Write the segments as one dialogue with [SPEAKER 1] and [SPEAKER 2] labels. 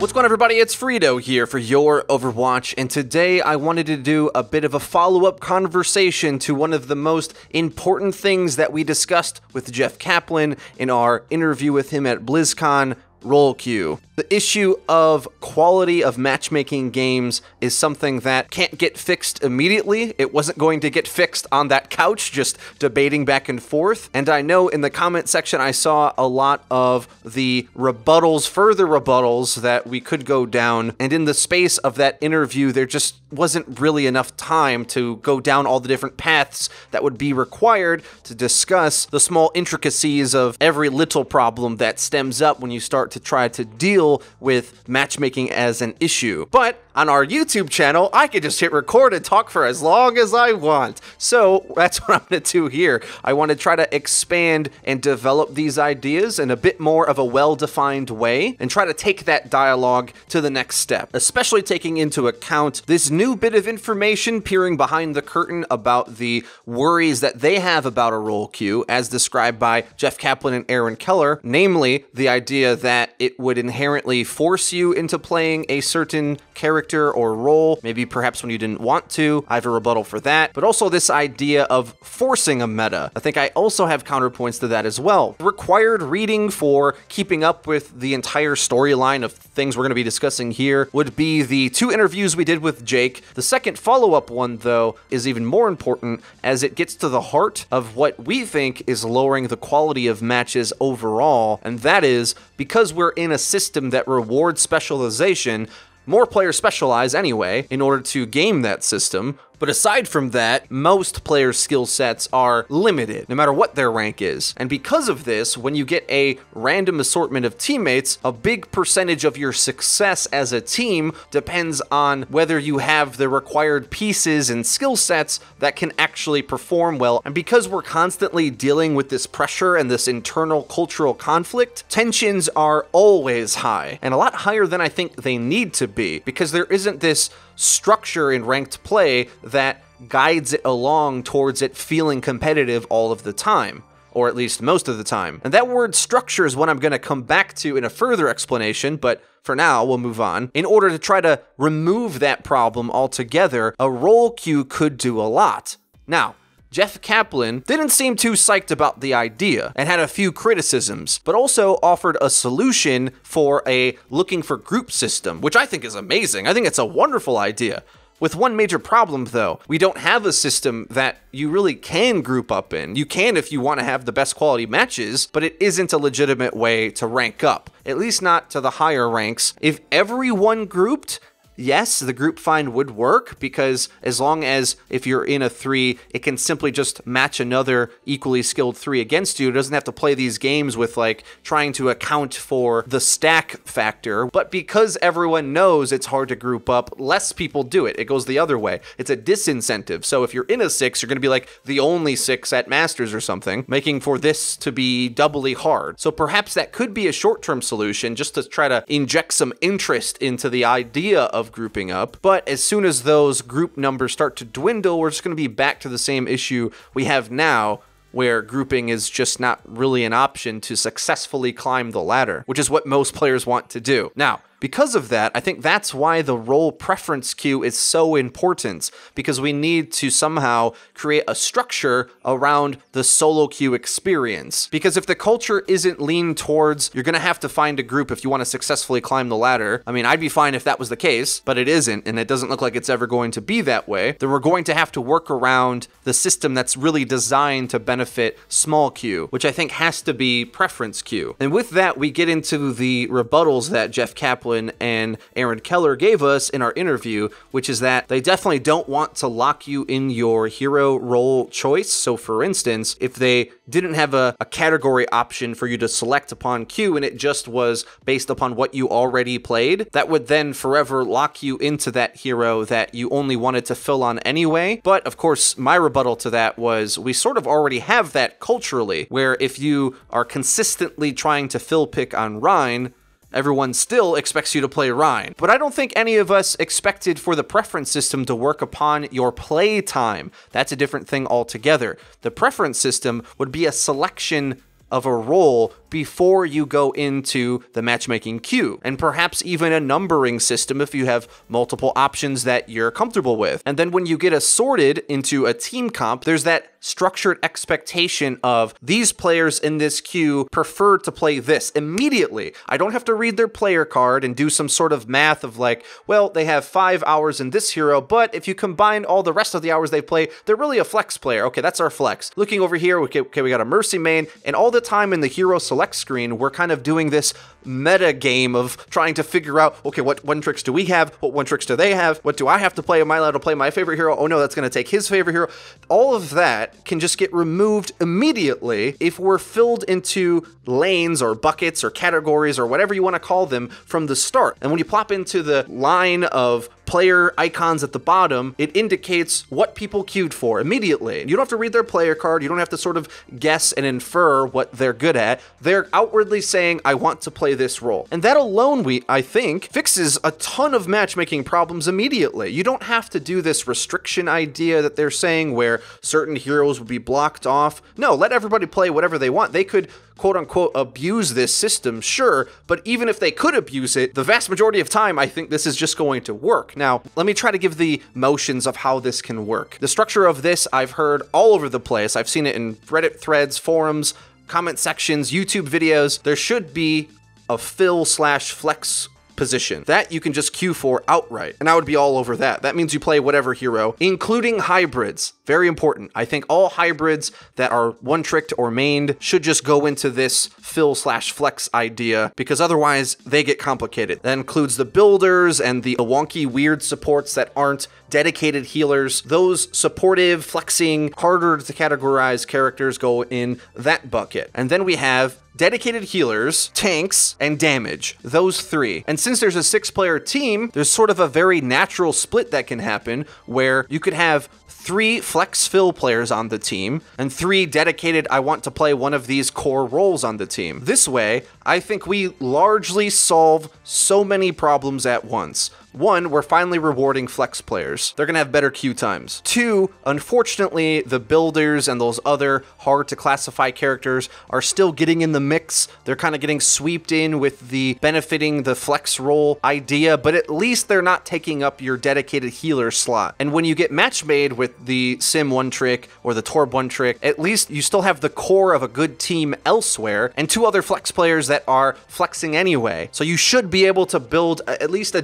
[SPEAKER 1] What's going on, everybody? It's Frito here for your Overwatch, and today I wanted to do a bit of a follow up conversation to one of the most important things that we discussed with Jeff Kaplan in our interview with him at BlizzCon role queue. The issue of quality of matchmaking games is something that can't get fixed immediately. It wasn't going to get fixed on that couch, just debating back and forth. And I know in the comment section I saw a lot of the rebuttals, further rebuttals that we could go down. And in the space of that interview, there just wasn't really enough time to go down all the different paths that would be required to discuss the small intricacies of every little problem that stems up when you start to try to deal with matchmaking as an issue. But on our YouTube channel, I can just hit record and talk for as long as I want. So that's what I'm to do here. I want to try to expand and develop these ideas in a bit more of a well-defined way and try to take that dialogue to the next step, especially taking into account this new bit of information peering behind the curtain about the worries that they have about a role queue as described by Jeff Kaplan and Aaron Keller, namely the idea that it would inherently force you into playing a certain character or role, maybe perhaps when you didn't want to. I have a rebuttal for that, but also this idea of forcing a meta. I think I also have counterpoints to that as well. Required reading for keeping up with the entire storyline of things we're going to be discussing here would be the two interviews we did with Jake. The second follow up one, though, is even more important as it gets to the heart of what we think is lowering the quality of matches overall, and that is because we're in a system that rewards specialization, more players specialize anyway in order to game that system, but aside from that, most players' skill sets are limited, no matter what their rank is. And because of this, when you get a random assortment of teammates, a big percentage of your success as a team depends on whether you have the required pieces and skill sets that can actually perform well. And because we're constantly dealing with this pressure and this internal cultural conflict, tensions are always high, and a lot higher than I think they need to be, because there isn't this structure in ranked play that guides it along towards it feeling competitive all of the time or at least most of the time. And that word structure is what I'm going to come back to in a further explanation, but for now, we'll move on. In order to try to remove that problem altogether, a role queue could do a lot. Now, Jeff Kaplan didn't seem too psyched about the idea and had a few criticisms, but also offered a solution for a looking for group system, which I think is amazing. I think it's a wonderful idea. With one major problem, though, we don't have a system that you really can group up in. You can if you want to have the best quality matches, but it isn't a legitimate way to rank up, at least not to the higher ranks. If everyone grouped, yes, the group find would work because as long as if you're in a three, it can simply just match another equally skilled three against you. It doesn't have to play these games with like trying to account for the stack factor. But because everyone knows it's hard to group up, less people do it. It goes the other way. It's a disincentive. So if you're in a six, you're going to be like the only six at Masters or something, making for this to be doubly hard. So perhaps that could be a short term solution just to try to inject some interest into the idea of grouping up. But as soon as those group numbers start to dwindle, we're just going to be back to the same issue we have now where grouping is just not really an option to successfully climb the ladder, which is what most players want to do. Now, because of that, I think that's why the role preference queue is so important because we need to somehow create a structure around the solo queue experience. Because if the culture isn't leaned towards, you're going to have to find a group if you want to successfully climb the ladder. I mean, I'd be fine if that was the case, but it isn't, and it doesn't look like it's ever going to be that way. Then we're going to have to work around the system that's really designed to benefit solo queue, which I think has to be preference queue. And with that, we get into the rebuttals that Jeff Kaplan Kaplan and Aaron Keller gave us in our interview, which is that they definitely don't want to lock you in your hero role choice. So, for instance, if they didn't have a, a category option for you to select upon queue and it just was based upon what you already played, that would then forever lock you into that hero that you only wanted to fill on anyway. But of course, my rebuttal to that was we sort of already have that culturally, where if you are consistently trying to fill pick on Rein, Everyone still expects you to play Rein, but I don't think any of us expected for the preference system to work upon your play time. That's a different thing altogether. The preference system would be a selection of a role before you go into the matchmaking queue, and perhaps even a numbering system if you have multiple options that you're comfortable with. And then when you get assorted into a team comp, there's that structured expectation of these players in this queue prefer to play this immediately. I don't have to read their player card and do some sort of math of like, well, they have five hours in this hero, but if you combine all the rest of the hours they play, they're really a flex player. Okay, that's our flex. Looking over here, okay, okay we got a Mercy main, and all the time in the hero select screen, we're kind of doing this meta game of trying to figure out, okay, what one tricks do we have? What one tricks do they have? What do I have to play? Am I allowed to play my favorite hero? Oh no, that's going to take his favorite hero. All of that can just get removed immediately if we're filled into lanes or buckets or categories or whatever you want to call them from the start. And when you plop into the line of player icons at the bottom, it indicates what people queued for immediately. You don't have to read their player card. You don't have to sort of guess and infer what they're good at. They're outwardly saying, I want to play this role. And that alone, we I think, fixes a ton of matchmaking problems immediately. You don't have to do this restriction idea that they're saying where certain heroes would be blocked off. No, let everybody play whatever they want. They could quote unquote abuse this system, sure, but even if they could abuse it, the vast majority of time, I think this is just going to work. Now, let me try to give the motions of how this can work. The structure of this I've heard all over the place. I've seen it in Reddit threads, forums, comment sections, YouTube videos. There should be a fill slash flex position. That you can just queue for outright, and I would be all over that. That means you play whatever hero, including hybrids. Very important. I think all hybrids that are one tricked or mained should just go into this fill slash flex idea because otherwise they get complicated. That includes the builders and the wonky weird supports that aren't dedicated healers. Those supportive, flexing, harder to categorize characters go in that bucket. And then we have dedicated healers, tanks, and damage. Those three. And since there's a six player team, there's sort of a very natural split that can happen where you could have three flex fill players on the team and three dedicated I want to play one of these core roles on the team. This way, I think we largely solve so many problems at once. One, we're finally rewarding flex players. They're going to have better queue times. Two, unfortunately, the builders and those other hard to classify characters are still getting in the mix. They're kind of getting swept in with the benefiting the flex role idea, but at least they're not taking up your dedicated healer slot. And when you get match made with the Sym one trick or the Torb one trick, at least you still have the core of a good team elsewhere and two other flex players that are flexing anyway. So you should be able to build at least a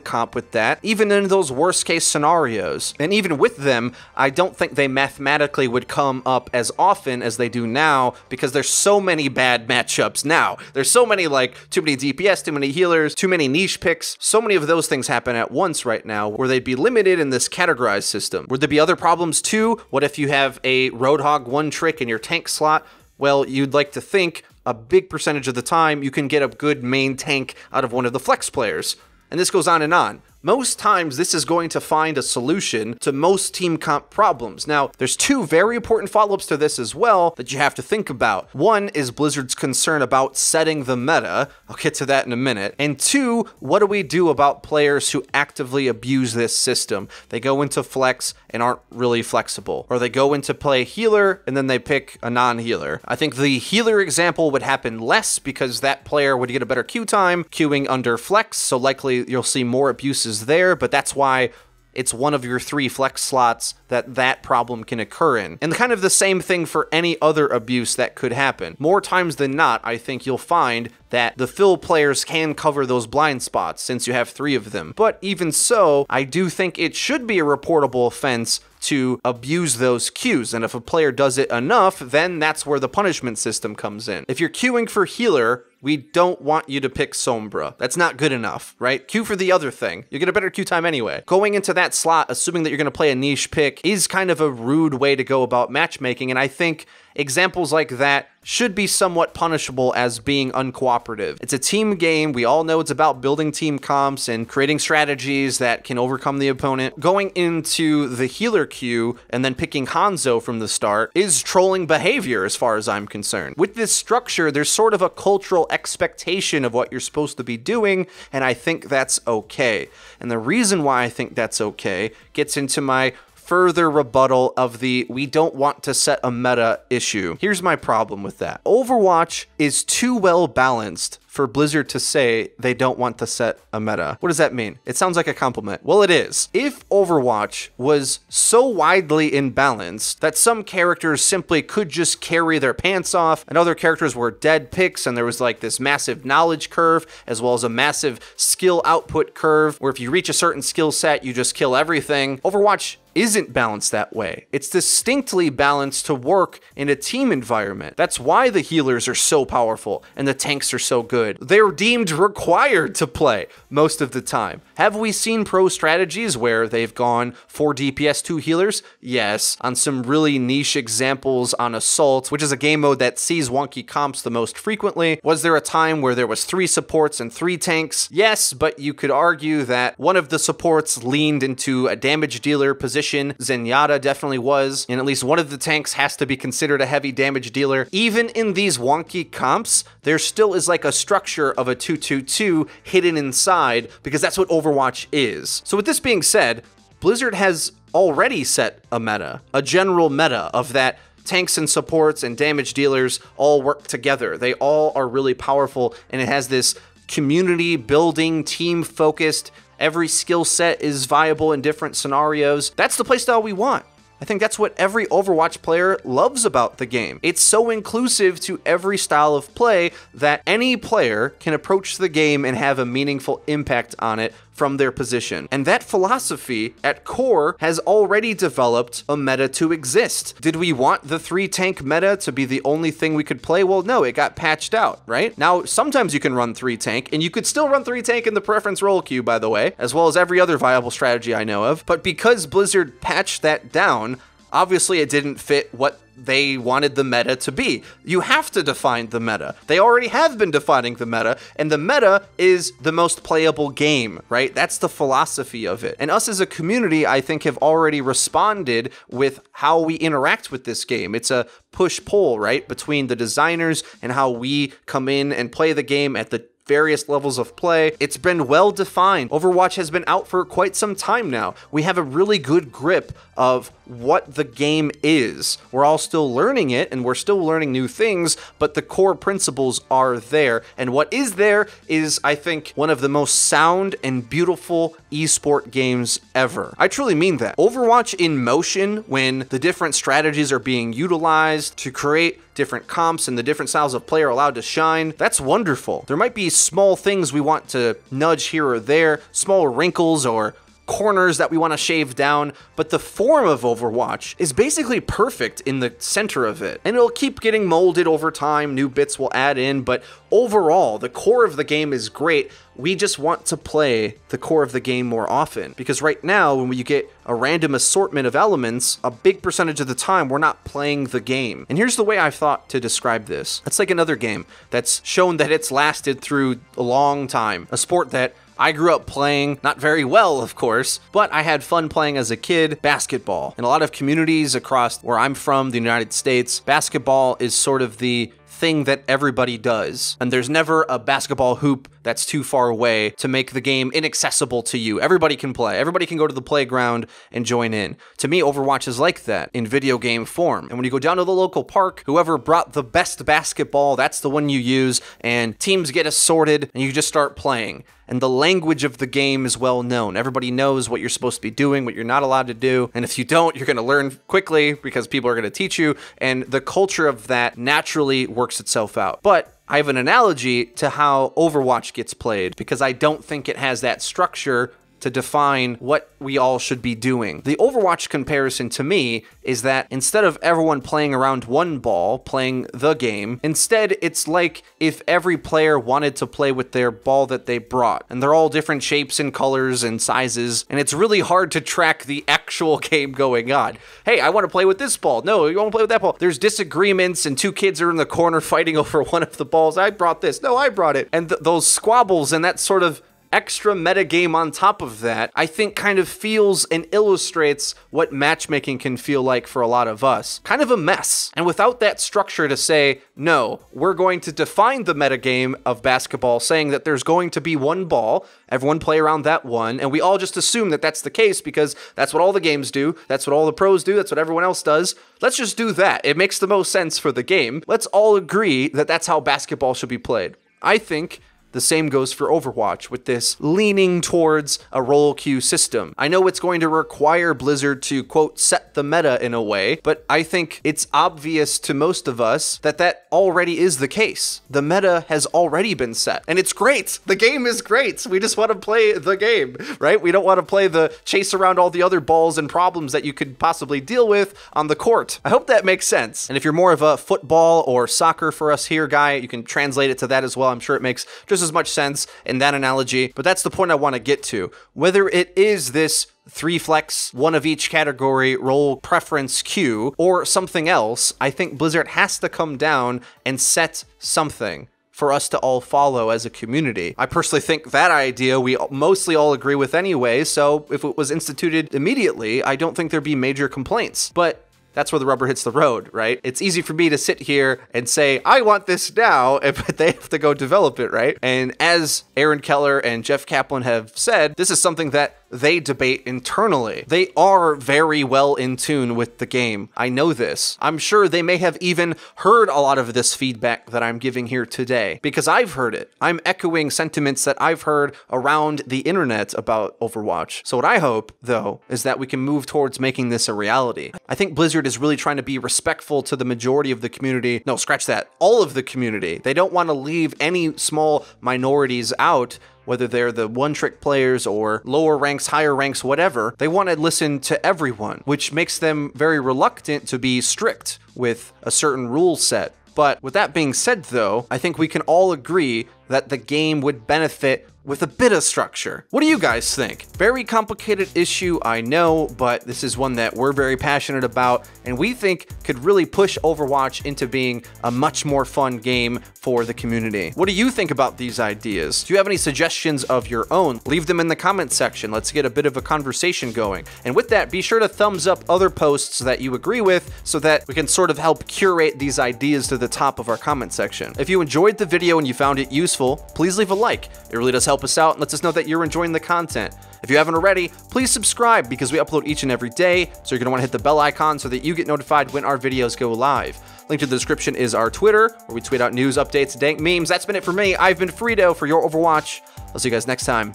[SPEAKER 1] decent comp with that, even in those worst case scenarios. And even with them, I don't think they mathematically would come up as often as they do now because there's so many bad matchups now. There's so many like too many DPS, too many healers, too many niche picks. So many of those things happen at once right now where they'd be limited in this categorized system. Would there be other problems too? What if you have a Roadhog one trick in your tank slot? Well, you'd like to think a big percentage of the time you can get a good main tank out of one of the flex players. And this goes on and on. Most times, this is going to find a solution to most team comp problems. Now, there's two very important follow ups to this as well that you have to think about. One is Blizzard's concern about setting the meta. I'll get to that in a minute. And two, what do we do about players who actively abuse this system? They go into flex and aren't really flexible, or they go into play healer and then they pick a non healer. I think the healer example would happen less because that player would get a better queue time queuing under flex, so likely you'll see more abuses is there, but that's why it's one of your three flex slots that that problem can occur in. And kind of the same thing for any other abuse that could happen. More times than not, I think you'll find that the fill players can cover those blind spots since you have three of them. But even so, I do think it should be a reportable offense to abuse those queues. And if a player does it enough, then that's where the punishment system comes in. If you're queuing for healer, we don't want you to pick Sombra. That's not good enough, right? Queue for the other thing. You get a better queue time anyway. Going into that slot, assuming that you're going to play a niche pick, is kind of a rude way to go about matchmaking. And I think examples like that should be somewhat punishable as being uncooperative. It's a team game. We all know it's about building team comps and creating strategies that can overcome the opponent. Going into the healer queue and then picking Hanzo from the start is trolling behavior as far as I'm concerned. With this structure, there's sort of a cultural expectation of what you're supposed to be doing, and I think that's okay. And the reason why I think that's okay gets into my further rebuttal of the we don't want to set a meta issue. Here's my problem with that Overwatch is too well balanced for Blizzard to say they don't want to set a meta. What does that mean? It sounds like a compliment. Well, it is. If Overwatch was so widely imbalanced that some characters simply could just carry their pants off and other characters were dead picks and there was like this massive knowledge curve as well as a massive skill output curve where if you reach a certain skill set, you just kill everything. Overwatch isn't balanced that way. It's distinctly balanced to work in a team environment. That's why the healers are so powerful and the tanks are so good. They're deemed required to play most of the time. Have we seen pro strategies where they've gone 4 DPS, 2 healers? Yes, on some really niche examples on Assault, which is a game mode that sees wonky comps the most frequently. Was there a time where there was 3 supports and 3 tanks? Yes, but you could argue that one of the supports leaned into a damage dealer position. Zenyatta definitely was, and at least one of the tanks has to be considered a heavy damage dealer. Even in these wonky comps, there still is like a structure of a 222 hidden inside because that's what Overwatch is. So with this being said, Blizzard has already set a meta, a general meta of that tanks and supports and damage dealers all work together. They all are really powerful and it has this community building, team focused, every skill set is viable in different scenarios. That's the playstyle we want. I think that's what every Overwatch player loves about the game. It's so inclusive to every style of play that any player can approach the game and have a meaningful impact on it from their position. And that philosophy at core has already developed a meta to exist. Did we want the three tank meta to be the only thing we could play? Well, no, it got patched out, right? Now, sometimes you can run three tank, and you could still run three tank in the preference role queue, by the way, as well as every other viable strategy I know of. But because Blizzard patched that down, obviously it didn't fit what they wanted the meta to be. You have to define the meta. They already have been defining the meta, and the meta is the most playable game, right? That's the philosophy of it. And us as a community, I think, have already responded with how we interact with this game. It's a push pull, right? Between the designers and how we come in and play the game at the various levels of play. It's been well defined. Overwatch has been out for quite some time now. We have a really good grip of what the game is. We're all still learning it and we're still learning new things, but the core principles are there. And what is there is, I think, one of the most sound and beautiful esport games ever. I truly mean that. Overwatch in motion, when the different strategies are being utilized to create different comps and the different styles of play are allowed to shine, that's wonderful. There might be small things we want to nudge here or there, small wrinkles or corners that we want to shave down, but the form of Overwatch is basically perfect in the center of it. And it'll keep getting molded over time, new bits will add in, but overall, the core of the game is great. We just want to play the core of the game more often because right now, when you get a random assortment of elements, a big percentage of the time we're not playing the game. And here's the way I've thought to describe this it's like another game that's shown that it's lasted through a long time, a sport that I grew up playing, not very well, of course, but I had fun playing as a kid basketball. In a lot of communities across where I'm from, the United States, basketball is sort of the thing that everybody does. And there's never a basketball hoop that's too far away to make the game inaccessible to you. Everybody can play. Everybody can go to the playground and join in. To me, Overwatch is like that in video game form. And when you go down to the local park, whoever brought the best basketball, that's the one you use, and teams get assorted, and you just start playing and the language of the game is well known. Everybody knows what you're supposed to be doing, what you're not allowed to do, and if you don't, you're going to learn quickly because people are going to teach you, and the culture of that naturally itself out. But I have an analogy to how Overwatch gets played because I don't think it has that structure to define what we all should be doing. The Overwatch comparison to me is that instead of everyone playing around one ball, playing the game, instead it's like if every player wanted to play with their ball that they brought. And they're all different shapes and colors and sizes, and it's really hard to track the actual game going on. Hey, I want to play with this ball. No, you want to play with that ball. There's disagreements, and two kids are in the corner fighting over one of the balls. I brought this. No, I brought it. And th- those squabbles and that sort of extra metagame on top of that, I think kind of feels and illustrates what matchmaking can feel like for a lot of us. Kind of a mess. And without that structure to say, no, we're going to define the metagame of basketball, saying that there's going to be one ball, everyone play around that one, and we all just assume that that's the case because that's what all the games do, that's what all the pros do, that's what everyone else does. Let's just do that. It makes the most sense for the game. Let's all agree that that's how basketball should be played. I think the same goes for Overwatch with this leaning towards a role queue system. I know it's going to require Blizzard to, quote, set the meta in a way, but I think it's obvious to most of us that that already is the case. The meta has already been set, and it's great. The game is great. We just want to play the game, right? We don't want to play the chase around all the other balls and problems that you could possibly deal with on the court. I hope that makes sense. And if you're more of a football or soccer for us here guy, you can translate it to that as well. I'm sure it makes just as much sense in that analogy, but that's the point I want to get to. Whether it is this three flex, one of each category role preference queue, or something else, I think Blizzard has to come down and set something for us to all follow as a community. I personally think that idea we mostly all agree with anyway, so if it was instituted immediately, I don't think there'd be major complaints. But that's where the rubber hits the road, right? It's easy for me to sit here and say, I want this now, but they have to go develop it, right? And as Aaron Keller and Jeff Kaplan have said, this is something that they debate internally. They are very well in tune with the game. I know this. I'm sure they may have even heard a lot of this feedback that I'm giving here today because I've heard it. I'm echoing sentiments that I've heard around the internet about Overwatch. So, what I hope, though, is that we can move towards making this a reality. I think Blizzard is really trying to be respectful to the majority of the community. No, scratch that. All of the community. They don't want to leave any small minorities out whether they're the one trick players or lower ranks, higher ranks, whatever, they want to listen to everyone, which makes them very reluctant to be strict with a certain rule set. But with that being said, though, I think we can all agree that the game would benefit with a bit of structure. What do you guys think? Very complicated issue, I know, but this is one that we're very passionate about and we think could really push Overwatch into being a much more fun game for the community. What do you think about these ideas? Do you have any suggestions of your own? Leave them in the comment section. Let's get a bit of a conversation going. And with that, be sure to thumbs up other posts that you agree with so that we can sort of help curate these ideas to the top of our comment section. If you enjoyed the video and you found it useful, please leave a like. It really does help us out and lets us know that you're enjoying the content. If you haven't already, please subscribe because we upload each and every day, so you're going to want to hit the bell icon so that you get notified when our videos go live. Link to the description is our Twitter, where we tweet out news, updates, dank memes. That's been it for me. I've been Frito for your Overwatch. I'll see you guys next time.